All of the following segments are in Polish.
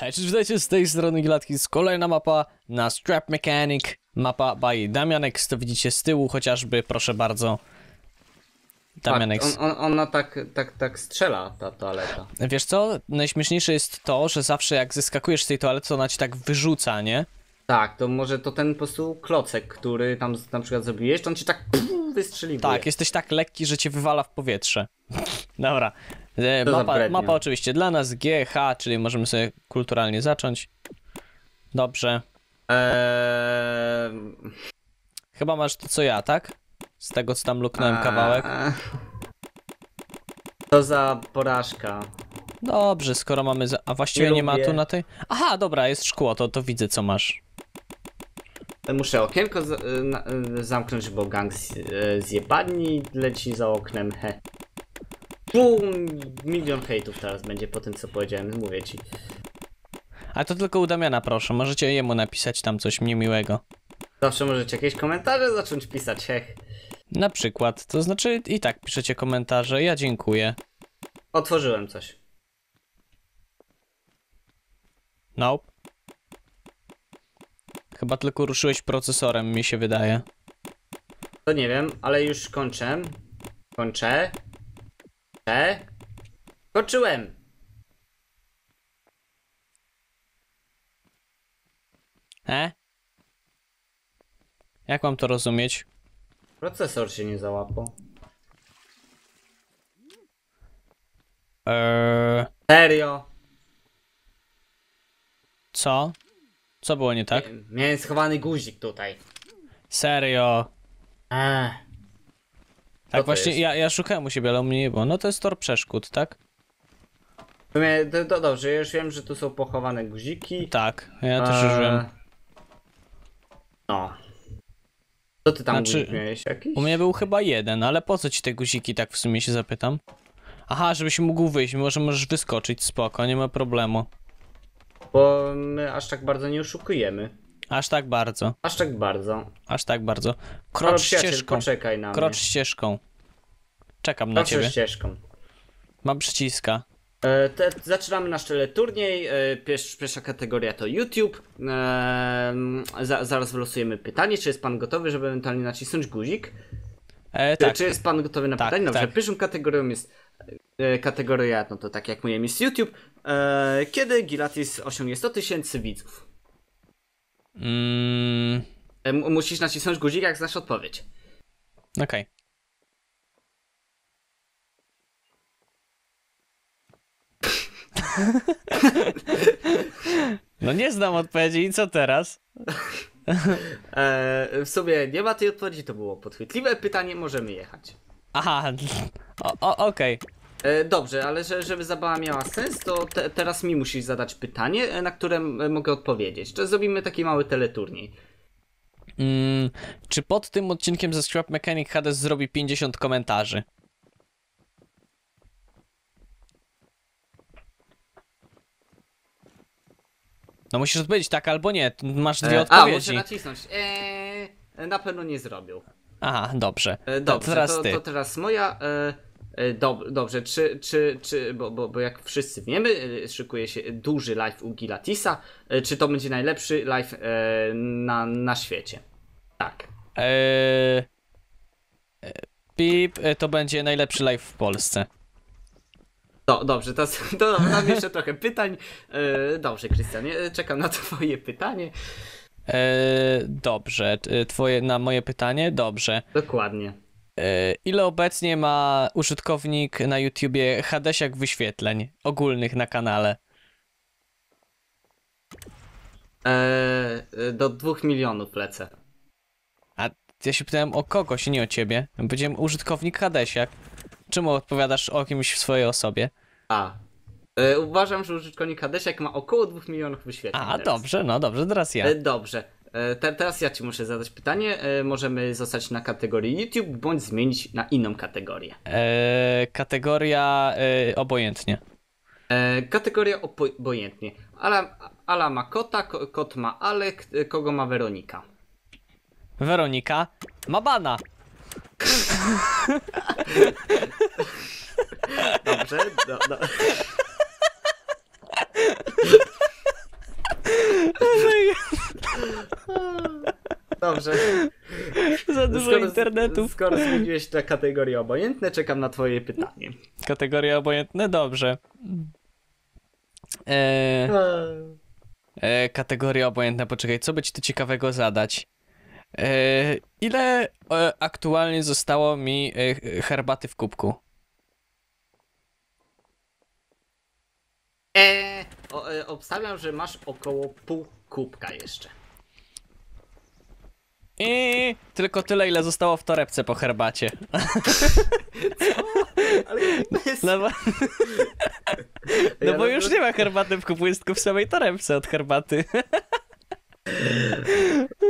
Hej, cześć, witajcie z tej strony Gilatkis, kolejna mapa na Strap Mechanic, mapa by Damianex, to widzicie z tyłu chociażby, proszę bardzo. Damianex. Tak, on, on, ona tak, tak, tak strzela, ta toaleta. Wiesz co, najśmieszniejsze jest to, że zawsze jak zeskakujesz z tej toalety, to ona ci tak wyrzuca, nie? Tak, to może to ten po prostu klocek, który tam z- na przykład zrobiłeś, to on ci tak wystrzeliwuje. Tak, jesteś tak lekki, że cię wywala w powietrze. Dobra. E, Mapa, mapa oczywiście dla nas, GH, czyli możemy sobie kulturalnie zacząć. Dobrze. Eee, Chyba masz to co ja, tak? Z tego co tam luknąłem kawałek. To za porażka. Dobrze, skoro mamy. Za... A właściwie Nie nie, ma tu na tej. Aha, dobra, jest szkło, to, to widzę co masz. Muszę okienko zamknąć, bo gang z, e, zjebani leci za oknem, he. Tu milion hejtów teraz będzie po tym, co powiedziałem, mówię ci. Ale to tylko u Damiana, proszę. Możecie jemu napisać tam coś niemiłego. Zawsze możecie jakieś komentarze zacząć pisać, hech. Na przykład, to znaczy i tak piszecie komentarze. Ja dziękuję. Otworzyłem coś. Nope. Chyba tylko ruszyłeś procesorem, mi się wydaje. To nie wiem, ale już kończę. Kończę. Kończę. Kończyłem. E? Jak mam to rozumieć? Procesor się nie załapał. Eee, Serio? co? Co było nie tak? Miałem schowany guzik tutaj. Serio. Eee. Tak właśnie, ja, ja szukałem u siebie, ale u mnie nie było. No to jest tor przeszkód, tak? To, to, to dobrze, ja już wiem, że tu są pochowane guziki. Tak, ja też Eee, użyłem. No. Co ty tam Znaczy, guzik miałeś jakiś? U mnie był chyba jeden, ale po co ci te guziki, tak w sumie się zapytam? Aha, żebyś mógł wyjść, może możesz wyskoczyć, spoko, nie ma problemu. Bo my aż tak bardzo nie oszukujemy. Aż tak bardzo, Aż tak bardzo. aż tak bardzo. Ale Krocz przyjaciel, ścieżką, poczekaj na krocz mnie. ścieżką. Czekam na Krocz ciebie. ścieżką. Mam przyciska. E, te, zaczynamy nasz teleturniej. E, pierwsza, pierwsza kategoria to YouTube. E, za, zaraz wylosujemy pytanie. Czy jest pan gotowy, żeby ewentualnie nacisnąć guzik? E, tak, Czy jest pan gotowy na Tak, pytanie? Dobrze, tak. pierwszą kategorią jest e, kategoria, no to tak jak mówiłem, jest YouTube. E, kiedy Gilatis osiągnie 100 tysięcy widzów? Mm, E, musisz nacisnąć guzik, jak znasz odpowiedź. okej. No nie znam odpowiedzi i co teraz? E, w sumie nie ma tej odpowiedzi, to było podchwytliwe pytanie, możemy jechać. Aha, okej. E, dobrze, ale że, żeby zabawa miała sens, to te, teraz mi musisz zadać pytanie, e, na które mogę odpowiedzieć. To zrobimy taki mały teleturniej. Mm, czy pod tym odcinkiem ze Scrap Mechanic Hades zrobi 50 komentarzy? No musisz odpowiedzieć tak albo nie, masz dwie E, a, muszę odpowiedzi. nacisnąć. E, na pewno nie zrobił. Aha, dobrze. E, To dobrze, teraz to, to teraz moja. E, e, dob, dobrze, czy, czy, czy bo, bo, bo jak wszyscy wiemy, e, szykuje się duży live u Gilatisa. E, czy to będzie najlepszy live e, na, na świecie? Tak. Eee, e, Pip, e, to będzie najlepszy live w Polsce. Do, dobrze, to, to mam jeszcze trochę pytań. E, dobrze, Krystianie, e, czekam na twoje pytanie. Eee, dobrze, e, twoje na moje pytanie? Dobrze. Dokładnie. Eee, ile obecnie ma użytkownik na YouTubie Hadesiak wyświetleń ogólnych na kanale? E, e, do dwóch milionów lecę. A ja się pytałem o kogoś, nie o ciebie. Powiedziałem użytkownik Hadesiak. Czemu odpowiadasz o kimś w swojej osobie? A. E, uważam, że użytkownik Hadesiak ma około 2 milionów wyświetleń. A, teraz. dobrze, no dobrze, teraz ja. E, dobrze. E, te, teraz ja ci muszę zadać pytanie. E, możemy zostać na kategorii YouTube, bądź zmienić na inną kategorię. Eee, kategoria e, obojętnie. E, kategoria obojętnie. Ala, Ala ma kota, ko, kot ma Alek, e, kogo ma Weronika? Weronika ma bana. Dobrze, do, do. Dobrze. Za dużo Skoro- internetów. Skoro zmieniłeś na kategorie obojętne, czekam na twoje pytanie. Kategoria obojętne, dobrze. E, e, kategoria obojętna, poczekaj, co by ci tu ciekawego zadać? E, ile e, aktualnie zostało mi e, herbaty w kubku? Eee, o, e, obstawiam, że masz około pół kubka jeszcze. I tylko tyle, ile zostało w torebce po herbacie. Ale bez... No bo, no Ja bo już nie ma herbaty w jest tylko w samej torebce od herbaty.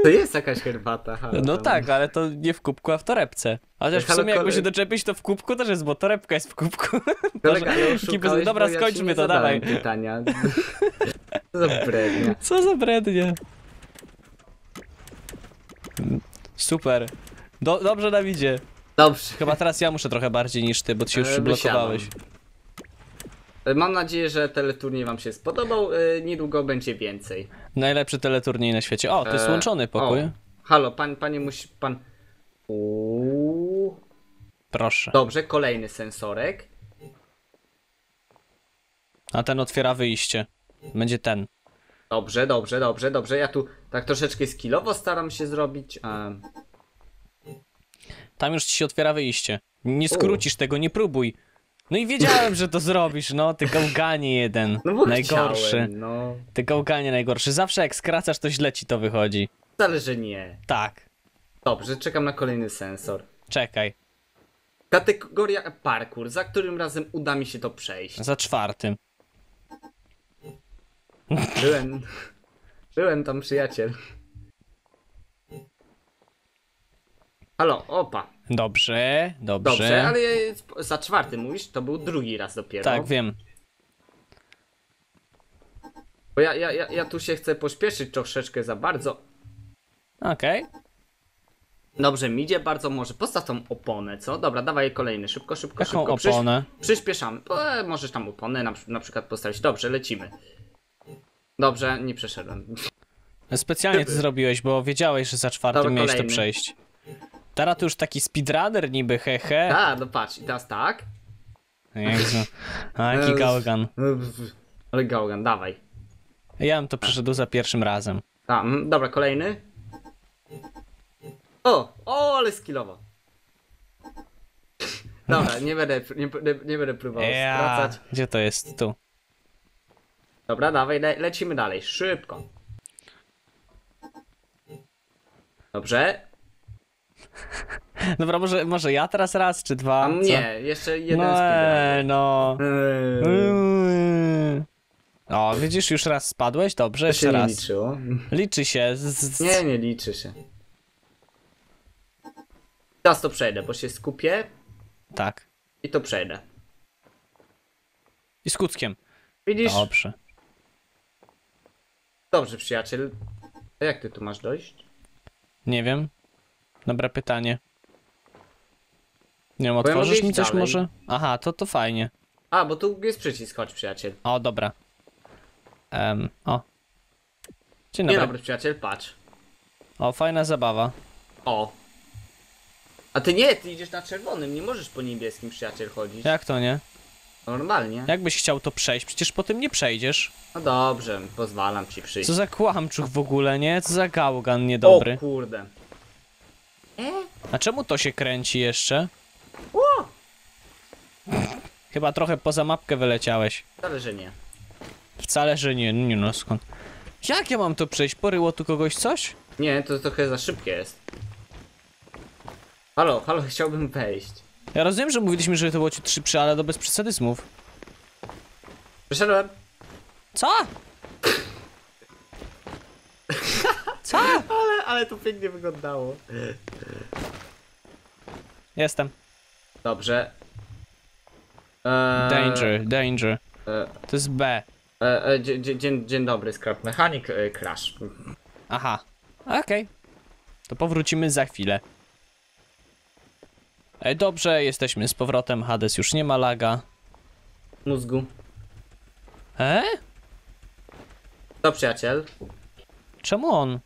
To jest jakaś herbata. halo, No tam. tak, ale to nie w kubku, a w torebce. Chociaż w sumie jakby się doczepić, to w kubku też jest, bo torebka jest w kubku. Kolega, bez- Dobra, ja skończmy nie to, dawaj. pytania. Co za brednia. Co za brednie. Super. Do, dobrze nam idzie. Dobrze. Chyba teraz ja muszę trochę bardziej niż ty, bo ty się już E, przyblokowałeś. E, Mam nadzieję, że teleturniej wam się spodobał. e, Niedługo będzie więcej. Najlepszy teleturniej na świecie. O, to jest łączony pokój. O, halo, pan, panie musi... pan... Uuu. Proszę. Dobrze, kolejny sensorek. A ten otwiera wyjście. Będzie ten. Dobrze, dobrze, dobrze, dobrze. Ja tu tak troszeczkę skillowo staram się zrobić. A... Tam już ci się otwiera wyjście. Nie skrócisz tego, nie próbuj. No i wiedziałem, że to zrobisz, no, ty gałganie jeden. No bo najgorszy. chciałem, no. Ty gałganie najgorszy. Zawsze jak skracasz, to źle ci to wychodzi. Wcale, że nie. Tak. Dobrze, czekam na kolejny sensor. Czekaj. Kategoria parkour, za którym razem uda mi się to przejść. Za czwartym. Byłem. Byłem tam, przyjaciel. Halo, opa. Dobrze, dobrze. Dobrze, ale za czwarty mówisz, to był drugi raz dopiero. Tak, wiem. Bo ja, ja, ja, ja tu się chcę pośpieszyć troszeczkę za bardzo. Okej. Dobrze, mi idzie bardzo może. Postaw tą oponę, co? Dobra, dawaj kolejny. Szybko, szybko, Jaką szybko. Oponę? Przyspieszamy. E, możesz tam oponę na, na przykład postawić. Dobrze, lecimy. Dobrze, nie przeszedłem. Specjalnie to zrobiłeś, bo wiedziałeś, że za czwartym Dobra, miałeś to kolejny. przejść. Teraz to już taki speedrunner niby, hehe. A, no patrz, i teraz tak. Jezu. A, jaki gałgan. Ale Gaugan, dawaj. Ja bym to przeszedł za pierwszym razem. A, mm, dobra, kolejny. O, o, ale skillowo. Dobra, nie będę, nie, nie, będę próbował Ja. Gdzie to jest? Tu. Dobra, dawaj, le lecimy dalej, szybko. Dobrze. Dobra, może, może ja teraz raz, czy dwa? A nie, jeszcze jeden No, no. Eee. O, widzisz, już raz spadłeś? Dobrze, jeszcze raz. liczyło. Liczy się. Z, z, Nie, nie liczy się. Teraz to przejdę, bo się skupię Tak. i to przejdę. I z kuckiem. Widzisz? Dobrze. Dobrze, przyjaciel. A jak ty tu masz dojść? Nie wiem. Dobre pytanie. Nie wiem, Bo ja otworzysz mogę mi iść coś dalej. może? Aha, to to fajnie. A, bo tu jest przycisk, chodź przyjaciel. O, dobra. Em, o. Dzień Dzień dobry. dobry przyjaciel, patrz. O, fajna zabawa. O. A ty nie, ty idziesz na czerwonym, nie możesz po niebieskim przyjaciel chodzić. Jak to nie? Normalnie. Jakbyś chciał to przejść? Przecież po tym nie przejdziesz. No dobrze, pozwalam ci przyjść. Co za kłamczuch w ogóle, nie? Co za gałgan niedobry. O kurde. A czemu to się kręci jeszcze? O! Chyba trochę poza mapkę wyleciałeś. Wcale, że nie. Wcale, że nie. Nie no, skąd? Jak ja mam to przejść? Poryło tu kogoś coś? Nie, to trochę za szybkie jest. Halo, halo, chciałbym wejść. Ja rozumiem, że mówiliśmy, że to było ci szybsze, ale to bez przesadyzmów. Przyszedłem. Co? Co? Ale, ale to pięknie wyglądało. Jestem. Dobrze. Eee, Danger, danger. E, To jest B. e, e, dzie- dzień, dzień dobry, Scrap Mechanic e, Crash. Aha. Okej. To powrócimy za chwilę. E, Dobrze, jesteśmy z powrotem. Hades już nie ma laga. Mózgu. E? To przyjaciel. Czemu on?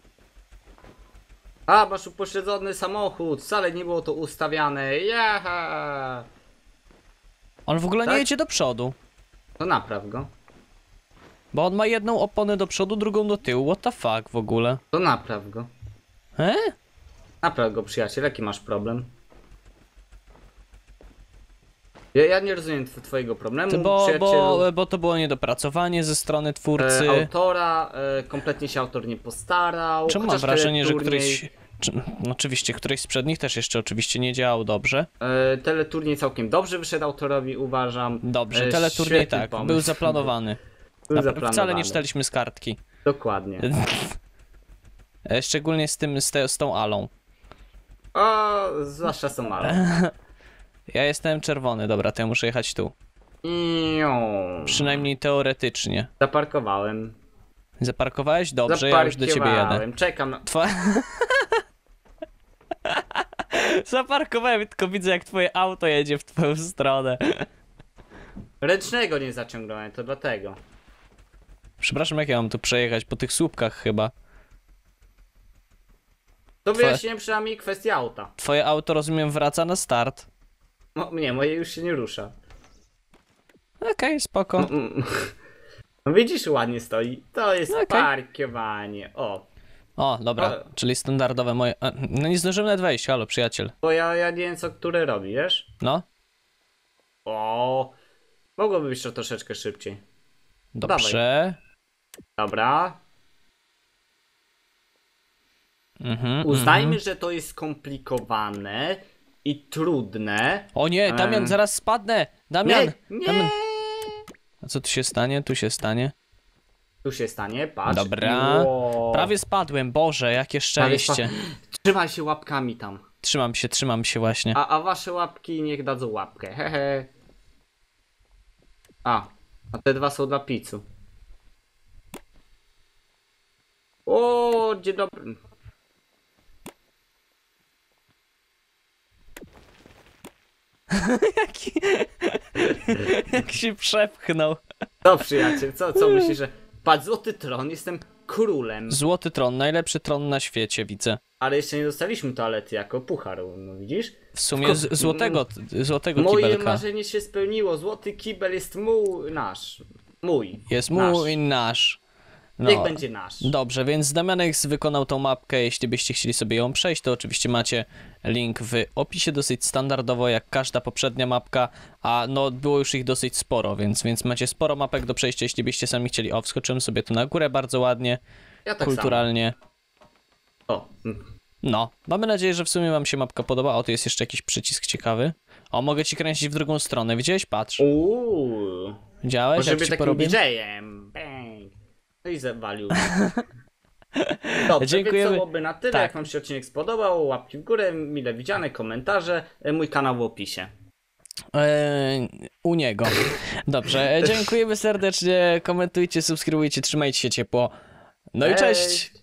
A, masz upośledzony samochód, wcale nie było to ustawiane. Jaha! On w ogóle Tak? nie jedzie do przodu. To napraw go. Bo on ma jedną oponę do przodu, drugą do tyłu. What the fuck w ogóle? To napraw go. E? Napraw go, przyjaciel, jaki masz problem? Ja, ja nie rozumiem tw- twojego problemu, bo, bo, bo to było niedopracowanie ze strony twórcy. E, autora, e, kompletnie się autor nie postarał. Czemu mam wrażenie, że któryś... Czy, oczywiście, któryś z przednich też jeszcze oczywiście nie działał dobrze. E, teleturniej całkiem dobrze wyszedł autorowi, uważam. Dobrze, E, teleturniej tak, pomysł. był zaplanowany. Był Napra- zaplanowany. Wcale nie czytaliśmy z kartki. Dokładnie. E, Szczególnie z tym, z, te, z tą Alą. O, zwłaszcza Somala. Ja jestem czerwony, dobra, to ja muszę jechać tu. Przynajmniej teoretycznie. Zaparkowałem. Zaparkowałeś? Dobrze, ja już do ciebie jadę. Czekam na... Twa... Zaparkowałem, tylko widzę jak twoje auto jedzie w twoją stronę. Ręcznego nie zaciągnąłem, to dlatego. Przepraszam, jak ja mam tu przejechać? Po tych słupkach chyba. To Twoje- wyjaśniłem przynajmniej kwestię auta. Twoje auto, rozumiem, wraca na start. Mo, nie, moje już się nie rusza. Okej, spoko. Mm. No widzisz, ładnie stoi. To jest Okej. parkowanie. O, O, dobra, Ale- czyli standardowe moje... a, No nie zdążyłem nawet wejść, halo, przyjaciel. bo ja, ja nie wiem co które robi, wiesz? No, O, mogłoby być to troszeczkę szybciej. dobrze. Dobra. Mhm, Uznajmy, mhm. że to jest skomplikowane i trudne. O nie, Damian, Em. zaraz spadnę! Damian! Nie, nie. Damian. A co tu się stanie? Tu się stanie. Tu się stanie, patrz. Dobra. Ło. Prawie spadłem, Boże, jakie szczęście. Trzymaj się łapkami tam. Trzymam się, trzymam się właśnie. A, a wasze łapki niech dadzą łapkę. Hehe. A, a te dwa są dla pizzu. O, dzień dobry. Jaki... Jak się przepchnął. Co przyjaciel, co, co myślisz, że... Patrz, złoty tron, jestem królem. Złoty tron, najlepszy tron na świecie, widzę. Ale jeszcze nie dostaliśmy toalety jako puchar, no widzisz? W sumie Tylko- z, złotego, złotego Moje kibelka. marzenie się spełniło, złoty kibel jest mój, nasz. Mój. Jest nasz. mój nasz. Niech No. będzie nasz. Dobrze, więc Damianex wykonał tą mapkę. Jeśli byście chcieli sobie ją przejść, to oczywiście macie link w opisie dosyć standardowo, jak każda poprzednia mapka, a no było już ich dosyć sporo, więc, więc macie sporo mapek do przejścia, jeśli byście sami chcieli. O, wskoczyłem sobie tu na górę bardzo ładnie, Ja tak kulturalnie. samo. O. No, mamy nadzieję, że w sumie wam się mapka podoba. O, tu jest jeszcze jakiś przycisk ciekawy. O, mogę ci kręcić w drugą stronę. Widziałeś? Patrz. Uuu. Widziałeś, Może jak być takim porobię? DJ-em. I zawalił. Dobrze, Dziękujemy. więc to byłoby na tyle. Tak. Jak wam się odcinek spodobał, łapki w górę, mile widziane, komentarze. E, Mój kanał w opisie. Eee, u niego. Dobrze, e, dziękujemy serdecznie. Komentujcie, subskrybujcie, trzymajcie się ciepło. No i cześć!